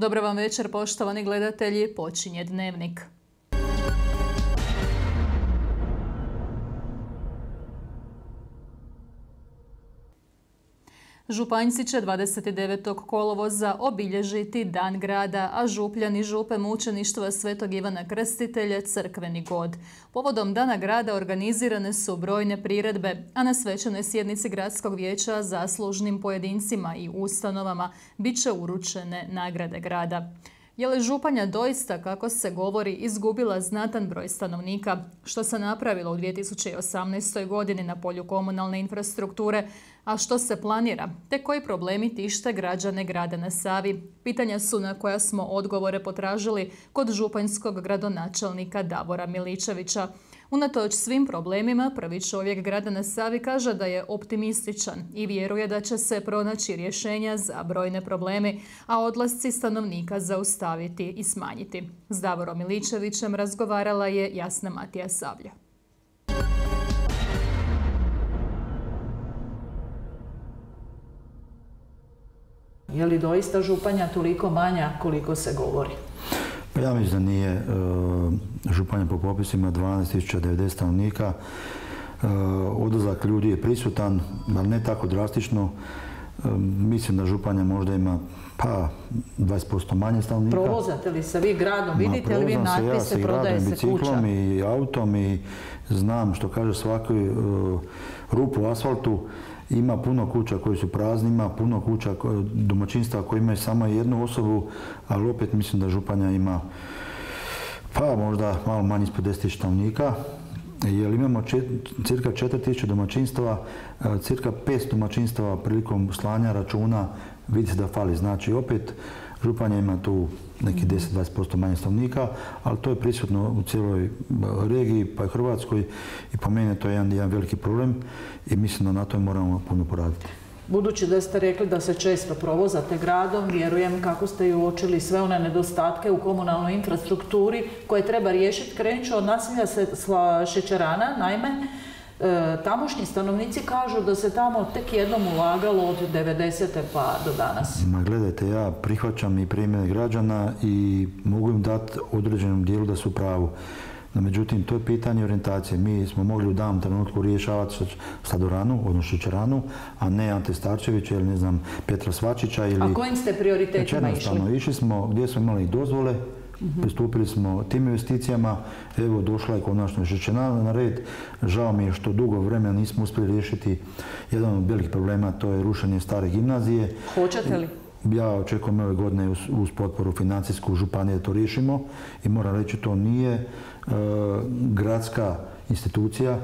Dobro vam večer, poštovani gledatelji, počinje dnevnik. Županjci će 29. kolovoza obilježiti Dan grada, a župljani župe mučeništva Svetog Ivana Krstitelja crkveni god. Povodom Dana grada organizirane su brojne priredbe, a na svečanoj sjednici gradskog vijeća zaslužnim pojedincima i ustanovama bit će uručene nagrade grada. Je li Županja doista, kako se govori, izgubila znatan broj stanovnika? Što se napravilo u 2018. godini na polju komunalne infrastrukture, a što se planira? Te koji problemi tište građane grada na Savi? Pitanja su na koja smo odgovore potražili kod županjskog gradonačelnika Davora Miličevića. Unatoč svim problemima, prvi čovjek grada na Savi kaže da je optimističan i vjeruje da će se pronaći rješenja za brojne probleme, a odlasci stanovnika zaustaviti i smanjiti. S Davorom Miličevićem razgovarala je Jasna Matija Savlja. Je li doista Županja toliko manja koliko se govori? Pa ja mislim da nije. E, Županja po popisima 12.090 stanovnika. E, odlazak ljudi je prisutan, ali ne tako drastično. E, mislim da Županja možda ima pa 20% manje stanovnika. Provozate li se vi gradom? Vidite li vi natpise, prodaje se kuća? i autom i znam što kaže svaki rupu u asfaltu ima puno kuća koji su prazni, ima puno kuća domaćinstva koji imaju samo jednu osobu, ali opet mislim da Županja ima pa možda malo manje ispod 10.000 stanovnika, jer imamo cirka 4000 domaćinstva, cirka 500 domaćinstava prilikom slanja računa vidi se da fali. Znači opet Županja ima tu neki 10-20% manje stanovnika, ali to je prisutno u cijeloj regiji, pa i Hrvatskoj i po meni to je jedan, jedan veliki problem i mislim da na to moramo puno poraditi. Budući da ste rekli da se često provozate gradom, vjerujem kako ste i uočili sve one nedostatke u komunalnoj infrastrukturi koje treba riješiti. Krenut ću od nasilja šećerana, naime, tamošnji stanovnici kažu da se tamo tek jednom ulagalo od 90. pa do danas. Ma gledajte, ja prihvaćam i primjene građana i mogu im dati određenom dijelu da su pravu. No, međutim, to je pitanje orijentacije. Mi smo mogli u danom trenutku rješavati Sladoranu, odnosno Šećeranu, a ne Ante Starčevića ili ne znam Petra Svačića. Ili... A kojim ste prioritetima išli? Išli smo gdje smo imali dozvole, Pristupili smo tim investicijama, evo došla je konačno Žečena na red. Žao mi je što dugo vremena nismo uspjeli riješiti jedan od velikih problema, to je rušenje stare gimnazije. Hoćete li? Ja očekujem ove godine uz, potporu financijsku županije da to riješimo i moram reći to nije e, gradska institucija,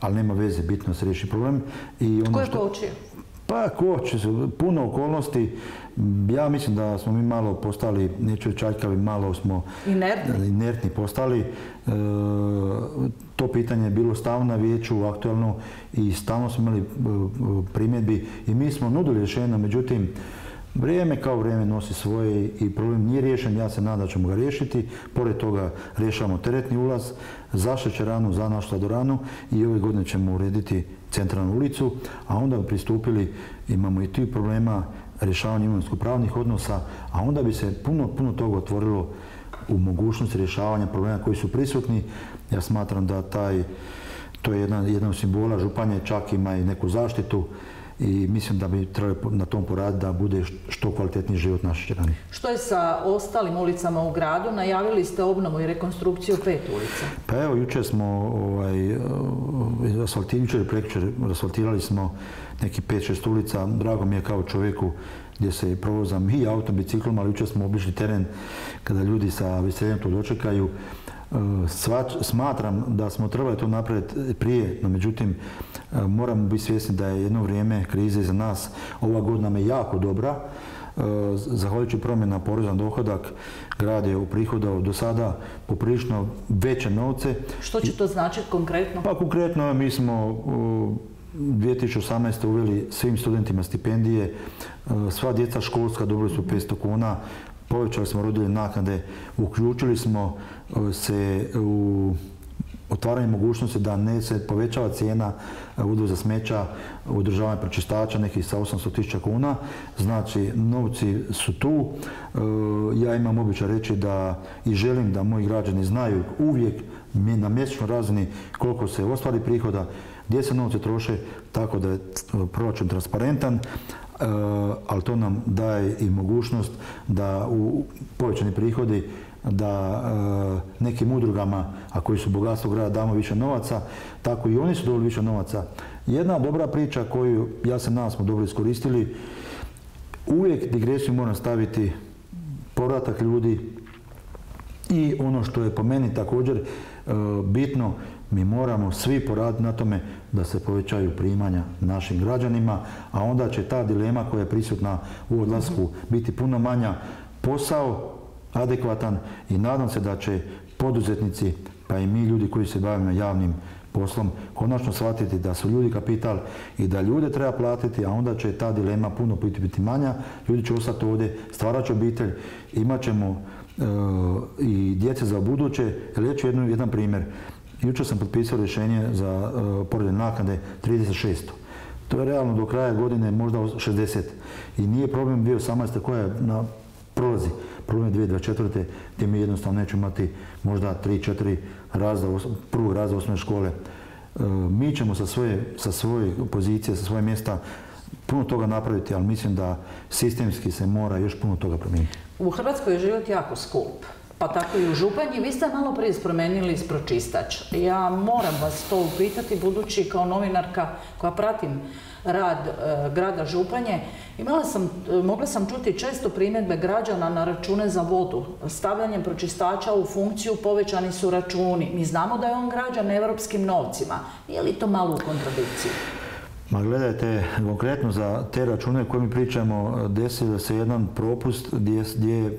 ali nema veze, bitno se riješi problem. I ono Tko je kočio? Pa koči, puno okolnosti. Ja mislim da smo mi malo postali, neću čajkavi, malo smo inertni, inertni postali. E, to pitanje je bilo stavno na vijeću, aktualno i stalno smo imali e, primjedbi i mi smo nudili rješenja, međutim, Vrijeme kao vrijeme nosi svoje i problem nije riješen, ja se nadam da ćemo ga riješiti. Pored toga rješavamo teretni ulaz za šećeranu, za našu sladoranu i ove godine ćemo urediti centralnu ulicu, a onda pristupili, imamo i tih problema rješavanja imovinsko-pravnih odnosa, a onda bi se puno, puno toga otvorilo u mogućnosti rješavanja problema koji su prisutni. Ja smatram da taj, to je jedan, jedan od simbola županje, čak ima i neku zaštitu i mislim da bi trebali na tom poraditi da bude što kvalitetniji život naših čerani. Što je sa ostalim ulicama u gradu? Najavili ste obnovu i rekonstrukciju pet ulica. Pa evo, jučer smo ovaj, asfaltirali, jučer asfaltirali smo neki pet, šest ulica. Drago mi je kao čovjeku gdje se provozam i autom, biciklom, ali jučer smo obišli teren kada ljudi sa veseljem to dočekaju. E, smatram da smo trebali to napraviti prije, no međutim e, moramo biti svjesni da je jedno vrijeme krize za nas. Ova godina je jako dobra. E, zahvaljujući promjena poreza na dohodak, grad je uprihodao do sada poprilično veće novce. Što će to značiti konkretno? Pa konkretno mi smo 2018. uveli svim studentima stipendije, sva djeca školska dobili su 500 kuna, povećali smo rodilje naknade, uključili smo e, se u otvaranje mogućnosti da ne se povećava cijena udvoza smeća, udržavanja pročistača nekih sa 800 tisuća kuna. Znači, novci su tu. Ja imam običaj reći da i želim da moji građani znaju uvijek na mjesečnoj razini koliko se ostvari prihoda, gdje se novci troše, tako da je proračun transparentan, ali to nam daje i mogućnost da u povećani prihodi da nekim udrugama, a koji su bogatstvo grada, damo više novaca, tako i oni su dobili više novaca. Jedna dobra priča koju ja se nadam smo dobro iskoristili, uvijek digresiju moram staviti povratak ljudi i ono što je po meni također bitno, mi moramo svi poraditi na tome da se povećaju primanja našim građanima, a onda će ta dilema koja je prisutna u odlasku biti puno manja. Posao adekvatan i nadam se da će poduzetnici, pa i mi ljudi koji se bavimo javnim poslom, konačno shvatiti da su ljudi kapital i da ljude treba platiti, a onda će ta dilema puno biti, biti manja. Ljudi će ostati ovdje, stvarat će obitelj, imat ćemo e, i djece za buduće. Ja ću jedan primjer. Jučer sam potpisao rješenje za uh, naknade 36. To je realno do kraja godine možda 60. I nije problem 2018. koja je na prolazi. Problem je 2024. gdje mi jednostavno nećemo imati možda 3-4 razda, prvog razda osnovne škole. Uh, mi ćemo sa svoje, sa svoje pozicije, sa svoje mjesta puno toga napraviti, ali mislim da sistemski se mora još puno toga promijeniti. U Hrvatskoj je život jako skup pa tako i u Županji. Vi ste malo prije spomenuli pročistač. Ja moram vas to upitati, budući kao novinarka koja pratim rad e, grada Županje, e, mogla sam čuti često primjedbe građana na račune za vodu. Stavljanjem pročistača u funkciju povećani su računi. Mi znamo da je on građan evropskim novcima. Je li to malo u kontradikciji? Ma gledajte, konkretno za te račune koje mi pričamo, desilo se jedan propust gdje, gdje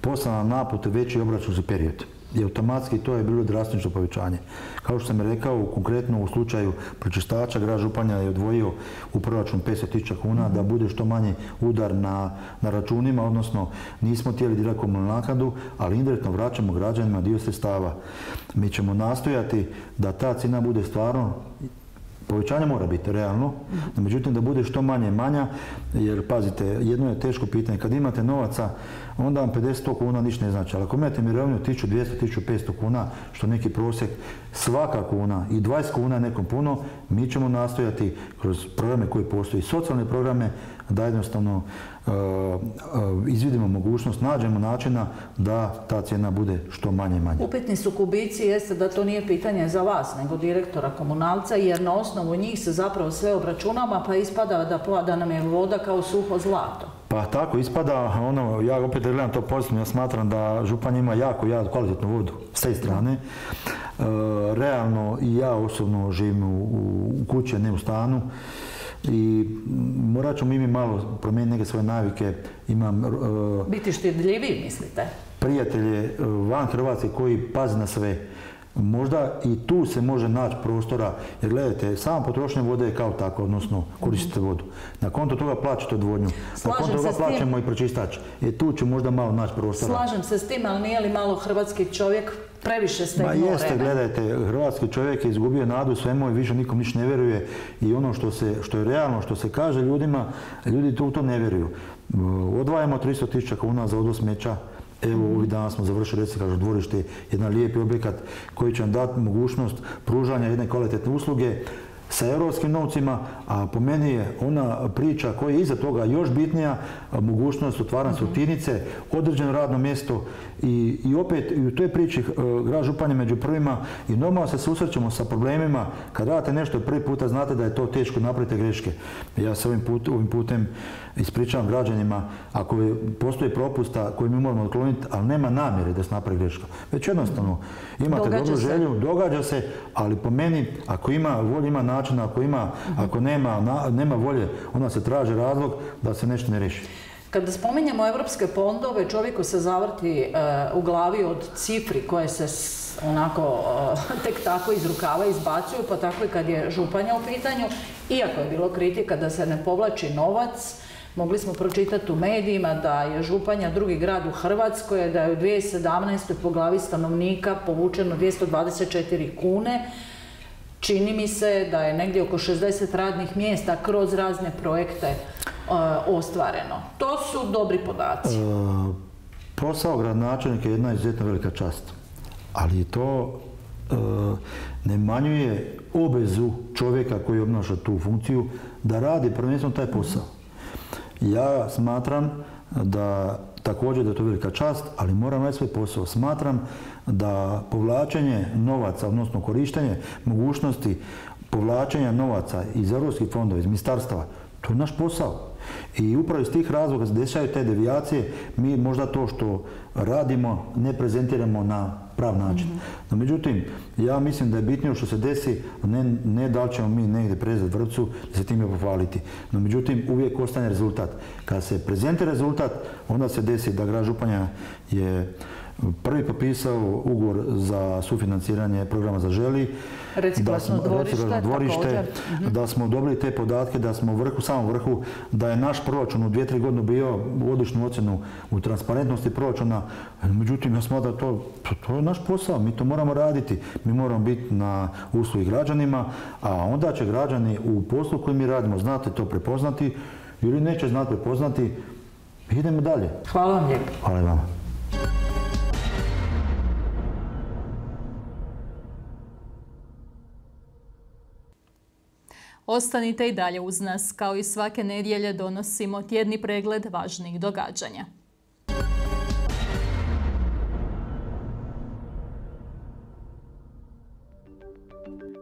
poslana naput veći obračun za period. I automatski to je bilo drastično povećanje. Kao što sam rekao, konkretno u slučaju pročistača, grad Županja je odvojio u proračun 500.000 kuna da bude što manji udar na, računima, odnosno nismo htjeli dirati komunalnu naknadu, ali indirektno vraćamo građanima dio sredstava. Mi ćemo nastojati da ta cijena bude stvarno Povećanje mora biti realno, međutim da bude što manje manja, jer pazite, jedno je teško pitanje, kad imate novaca, onda vam 50 kuna ništa ne znači, ali ako imate mirovinu 1200, 1500 kuna, što neki prosjek, svaka kuna i 20 kuna nekom puno, mi ćemo nastojati kroz programe koji postoji, socijalne programe, da jednostavno izvidimo mogućnost, nađemo načina da ta cijena bude što manje i manje. Upitni su kubici jeste da to nije pitanje za vas, nego direktora komunalca, jer na osnovu njih se zapravo sve obračunama, pa ispada da, da nam je voda kao suho zlato. Pa tako ispada, ono, ja opet gledam to pozitivno, ja smatram da župan ima jako, jako kvalitetnu vodu s te strane. E, realno i ja osobno živim u, u kući, ne u stanu i morat ćemo mi malo promijeniti neke svoje navike. Imam... Uh, Biti štedljiviji, mislite? Prijatelje van Hrvatske koji pazi na sve. Možda i tu se može naći prostora, jer gledajte, sama potrošnja vode je kao tako, odnosno koristite vodu. Na konto toga plaćate odvodnju, na konto toga plaćamo i pročistač. E tu će možda malo naći prostora. Slažem se s tim, ali nije li malo hrvatski čovjek previše ste Ma jeste, gledajte, hrvatski čovjek je izgubio nadu svemu i više nikom ništa ne vjeruje i ono što, se, što je realno, što se kaže ljudima, ljudi tu to ne vjeruju. Odvajamo 300 tisuća kuna za odvoz smeća, Evo, ovih dana smo završili reciklažno dvorište, jedan lijepi objekat koji će nam dati mogućnost pružanja jedne kvalitetne usluge sa europskim novcima, a po meni je ona priča koja je iza toga još bitnija, mogućnost otvaranja sortirnice, određeno radno mjesto i, i opet i u toj priči e, grad Županje među prvima i normalno se susrećemo sa problemima kad radite nešto prvi puta znate da je to teško napravite greške. Ja se ovim, put, ovim putem ispričavam građanima ako postoji propusta koji mi moramo otkloniti, ali nema namjere da se napravi greška. Već jednostavno imate dobru želju, događa se, ali po meni ako ima volje, ima načina, ako ima, ako nema, nema volje, onda se traži razlog da se nešto ne riješi. Kada spominjemo evropske fondove, čovjeku se zavrti e, u glavi od cifri koje se onako e, tek tako iz rukava izbacuju, pa tako i kad je županja u pitanju. Iako je bilo kritika da se ne povlači novac, Mogli smo pročitati u medijima da je Županja drugi grad u Hrvatskoj, da je u 2017. po glavi stanovnika povučeno 224 kune. Čini mi se da je negdje oko 60 radnih mjesta kroz razne projekte e, ostvareno. To su dobri podaci. E, posao gradonačelnika je jedna izuzetno velika čast, ali to e, ne manjuje obezu čovjeka koji obnaša tu funkciju da radi prvenstveno taj posao. Ja smatram da također da je to velika čast, ali moram raditi svoj posao. Smatram da povlačenje novaca, odnosno korištenje mogućnosti povlačenja novaca iz europskih fondova, iz ministarstva, to je naš posao. I upravo iz tih razloga se dešaju te devijacije, mi možda to što radimo ne prezentiramo na prav način. Mhm. No, međutim, ja mislim da je bitnije što se desi, ne, ne da li ćemo mi negdje prezeti vrcu da se time pohvaliti. No, međutim, uvijek ostane rezultat. Kad se prezentira rezultat, onda se desi da grad Županja je prvi potpisao ugovor za sufinanciranje programa za želi, dvorište, dvorište da smo dobili te podatke, da smo u vrhu, samom vrhu, da je naš proračun u dvije, tri godine bio u odličnu ocjenu u transparentnosti proračuna. Međutim, ja smatram to, to je naš posao, mi to moramo raditi. Mi moramo biti na uslugi građanima, a onda će građani u poslu koji mi radimo znati to prepoznati ili neće znati prepoznati. Idemo dalje. Hvala vam lijepo. Hvala vam. Ostanite i dalje uz nas, kao i svake nedjelje donosimo tjedni pregled važnih događanja.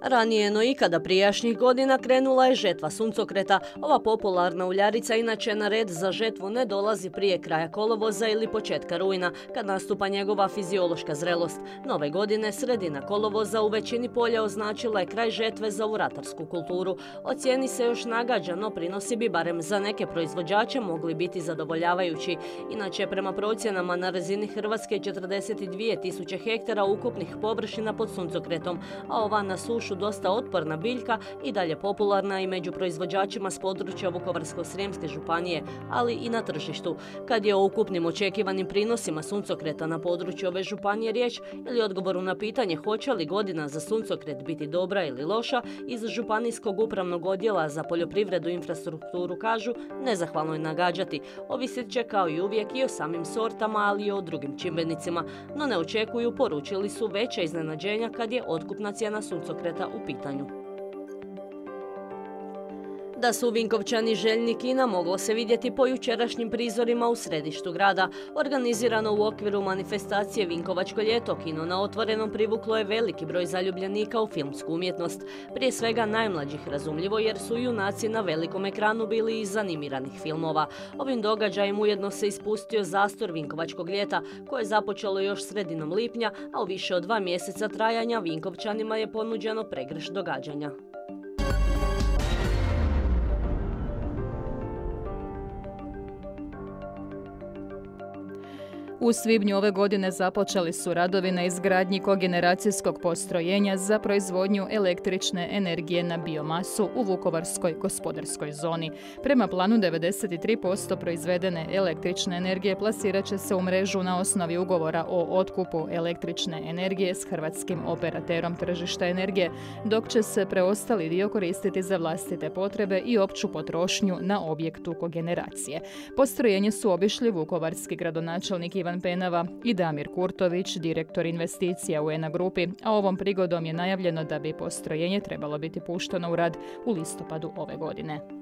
Ranije no ikada prijašnjih godina krenula je žetva suncokreta. Ova popularna uljarica inače na red za žetvu ne dolazi prije kraja kolovoza ili početka rujna, kad nastupa njegova fiziološka zrelost. Nove godine sredina kolovoza u većini polja označila je kraj žetve za uratarsku kulturu. Ocijeni se još nagađa, no prinosi bi barem za neke proizvođače mogli biti zadovoljavajući. Inače, prema procjenama na razini Hrvatske 42 tisuće hektara ukupnih površina pod suncokretom, a ova na sušu dosta otporna biljka i dalje popularna i među proizvođačima s područja Vukovarsko-Srijemske županije, ali i na tržištu. Kad je o ukupnim očekivanim prinosima suncokreta na području ove županije riječ ili odgovoru na pitanje hoće li godina za suncokret biti dobra ili loša, iz Županijskog upravnog odjela za poljoprivredu i infrastrukturu kažu nezahvalno je nagađati. Ovisit će kao i uvijek i o samim sortama, ali i o drugim čimbenicima, no ne očekuju, poručili su veća iznenađenja kad je otkupna cijena suncokreta u pitanju. Da su Vinkovčani željni kina moglo se vidjeti po jučerašnjim prizorima u središtu grada. Organizirano u okviru manifestacije Vinkovačko ljeto, kino na otvorenom privuklo je veliki broj zaljubljenika u filmsku umjetnost. Prije svega najmlađih razumljivo jer su junaci na velikom ekranu bili iz zanimiranih filmova. Ovim događajem ujedno se ispustio zastor Vinkovačkog ljeta koje je započelo još sredinom lipnja, a u više od dva mjeseca trajanja Vinkovčanima je ponuđeno pregrš događanja. U svibnju ove godine započeli su radovi na izgradnji kogeneracijskog postrojenja za proizvodnju električne energije na biomasu u Vukovarskoj gospodarskoj zoni. Prema planu 93% proizvedene električne energije plasirat će se u mrežu na osnovi ugovora o otkupu električne energije s hrvatskim operaterom tržišta energije, dok će se preostali dio koristiti za vlastite potrebe i opću potrošnju na objektu kogeneracije. Postrojenje su obišli vukovarski gradonačelnik Ivan Penava i Damir Kurtović, direktor investicija u ENA grupi, a ovom prigodom je najavljeno da bi postrojenje trebalo biti pušteno u rad u listopadu ove godine.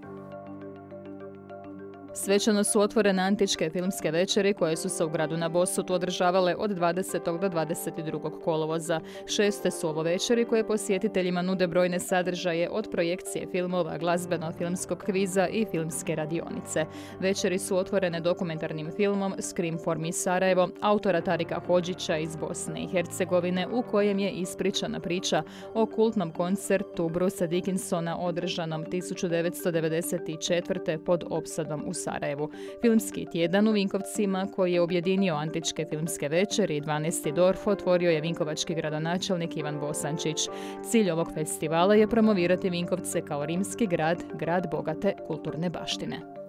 Svečano su otvorene antičke filmske večeri koje su se u gradu na Bosutu održavale od 20. do 22. kolovoza. Šeste su ovo večeri koje posjetiteljima nude brojne sadržaje od projekcije filmova, glazbeno-filmskog kviza i filmske radionice. Večeri su otvorene dokumentarnim filmom Scream for Me Sarajevo, autora Tarika Hođića iz Bosne i Hercegovine, u kojem je ispričana priča o kultnom koncertu Brusa Dickinsona održanom 1994. pod opsadom u Sarajevu. Filmski tjedan u Vinkovcima koji je objedinio antičke filmske večeri i 12. Dorf otvorio je vinkovački gradonačelnik Ivan Bosančić. Cilj ovog festivala je promovirati Vinkovce kao rimski grad, grad bogate kulturne baštine.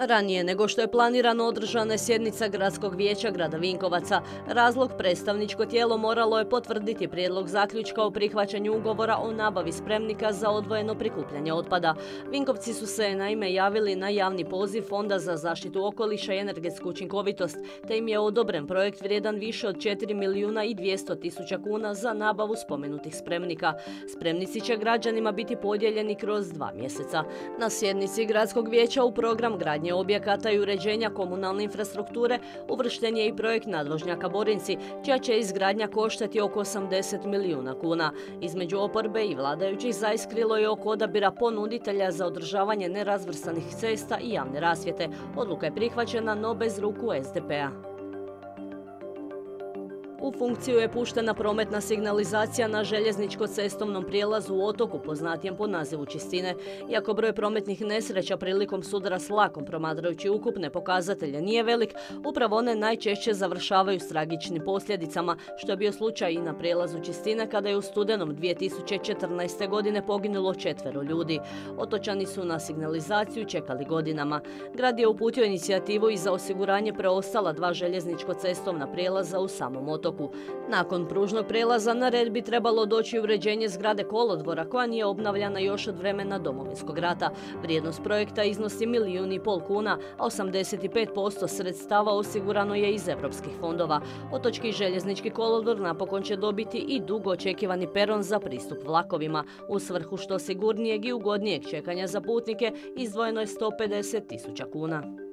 Ranije nego što je planirano održana sjednica Gradskog vijeća grada Vinkovaca. Razlog predstavničko tijelo moralo je potvrditi prijedlog zaključka o prihvaćanju ugovora o nabavi spremnika za odvojeno prikupljanje otpada. Vinkovci su se naime javili na javni poziv Fonda za zaštitu okoliša i energetsku učinkovitost, te im je odobren projekt vrijedan više od 4 milijuna i 200 tisuća kuna za nabavu spomenutih spremnika. Spremnici će građanima biti podijeljeni kroz dva mjeseca. Na sjednici Gradskog vijeća u program gradnje objekata i uređenja komunalne infrastrukture uvršten je i projekt nadvožnjaka Borinci, čija će izgradnja koštati oko 80 milijuna kuna. Između oporbe i vladajućih zaiskrilo je oko odabira ponuditelja za održavanje nerazvrstanih cesta i javne rasvjete. Odluka je prihvaćena, no bez ruku SDP-a. U funkciju je puštena prometna signalizacija na željezničko-cestovnom prijelazu u otoku poznatijem po nazivu Čistine. Iako broj prometnih nesreća prilikom sudara s vlakom promatrajući ukupne pokazatelje nije velik, upravo one najčešće završavaju s tragičnim posljedicama, što je bio slučaj i na prijelazu Čistine kada je u studenom 2014. godine poginulo četvero ljudi. Otočani su na signalizaciju čekali godinama. Grad je uputio inicijativu i za osiguranje preostala dva željezničko-cestovna prijelaza u samom otoku. Nakon pružnog prelaza na red bi trebalo doći uređenje zgrade kolodvora koja nije obnavljana još od vremena domovinskog rata. Vrijednost projekta iznosi milijun i pol kuna, a 85% sredstava osigurano je iz evropskih fondova. Otočki željeznički kolodvor napokon će dobiti i dugo očekivani peron za pristup vlakovima. U svrhu što sigurnijeg i ugodnijeg čekanja za putnike izdvojeno je 150 tisuća kuna.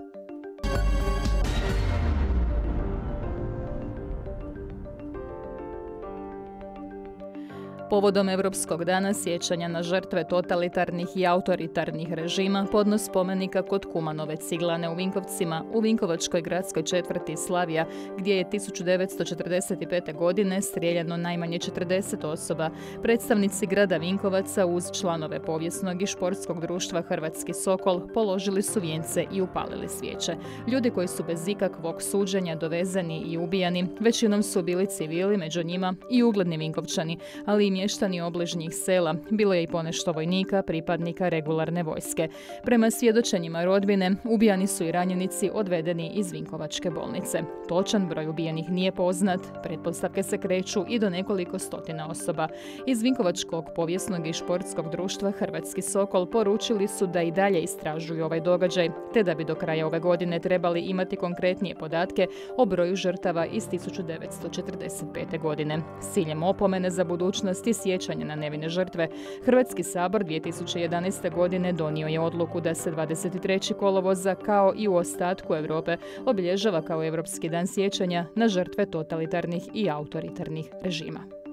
Povodom Europskog dana sjećanja na žrtve totalitarnih i autoritarnih režima podnos spomenika kod Kumanove ciglane u Vinkovcima u Vinkovačkoj gradskoj četvrti Slavija gdje je 1945. godine strijeljeno najmanje 40 osoba. Predstavnici grada Vinkovaca uz članove povijesnog i športskog društva Hrvatski Sokol položili su vijence i upalili svijeće. Ljudi koji su bez ikakvog suđenja dovezani i ubijani većinom su bili civili, među njima i ugledni Vinkovčani, ali i mještani obližnjih sela. Bilo je i ponešto vojnika, pripadnika regularne vojske. Prema svjedočenjima rodbine, ubijani su i ranjenici odvedeni iz Vinkovačke bolnice. Točan broj ubijenih nije poznat, pretpostavke se kreću i do nekoliko stotina osoba. Iz Vinkovačkog povijesnog i športskog društva Hrvatski Sokol poručili su da i dalje istražuju ovaj događaj, te da bi do kraja ove godine trebali imati konkretnije podatke o broju žrtava iz 1945. godine. S ciljem opomene za budućnost sjećanja na nevine žrtve, Hrvatski sabor 2011. godine donio je odluku da se 23. kolovoza kao i u ostatku Europe obilježava kao Europski dan sjećanja na žrtve totalitarnih i autoritarnih režima.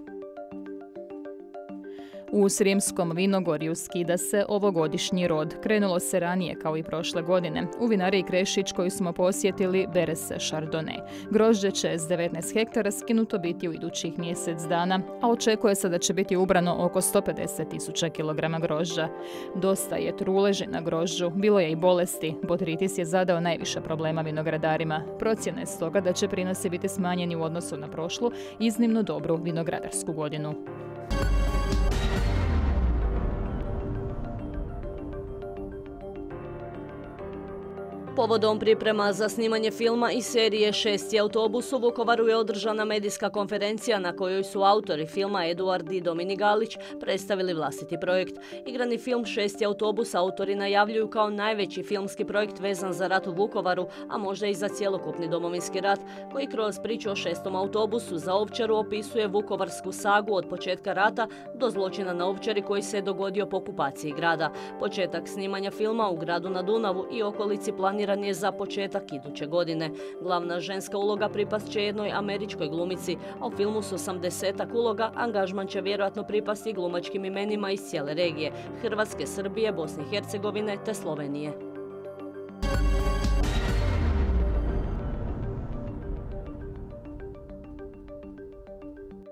U Srijemskom vinogorju skida se ovogodišnji rod. Krenulo se ranije kao i prošle godine. U vinari Krešić koju smo posjetili bere se Chardonnay. Grožđe će s 19 hektara skinuto biti u idućih mjesec dana, a očekuje se da će biti ubrano oko 150 tisuća kilograma grožđa. Dosta je truleži na grožđu, bilo je i bolesti. Botritis je zadao najviše problema vinogradarima. Procjena je stoga da će prinosi biti smanjeni u odnosu na prošlu iznimno dobru vinogradarsku godinu. Povodom priprema za snimanje filma i serije Šesti autobus u Vukovaru je održana medijska konferencija na kojoj su autori filma Eduard i Domini Galić predstavili vlastiti projekt. Igrani film Šesti autobus autori najavljuju kao najveći filmski projekt vezan za rat u Vukovaru, a možda i za cjelokupni domovinski rat, koji kroz priču o šestom autobusu za Ovčaru opisuje vukovarsku sagu od početka rata do zločina na Ovčari koji se dogodio po okupaciji grada. Početak snimanja filma u gradu na Dunavu i okolici planira planiran je za početak iduće godine. Glavna ženska uloga pripast će jednoj američkoj glumici, a u filmu su 80 uloga, angažman će vjerojatno pripasti glumačkim imenima iz cijele regije, Hrvatske, Srbije, Bosne i Hercegovine te Slovenije.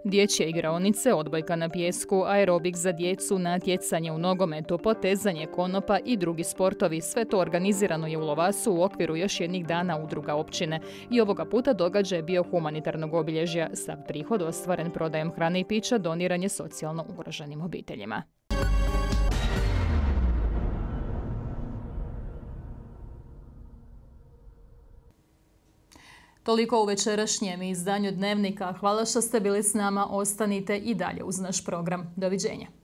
Dječje igraonice, odbojka na pjesku, aerobik za djecu, natjecanje u nogometu, potezanje konopa i drugi sportovi. Sve to organizirano je u Lovasu u okviru još jednih dana udruga općine. I ovoga puta događaj je bio humanitarnog obilježja. Sav prihod ostvaren prodajem hrane i pića doniranje socijalno ugroženim obiteljima. Toliko u večerašnjem izdanju Dnevnika. Hvala što ste bili s nama. Ostanite i dalje uz naš program. Doviđenja.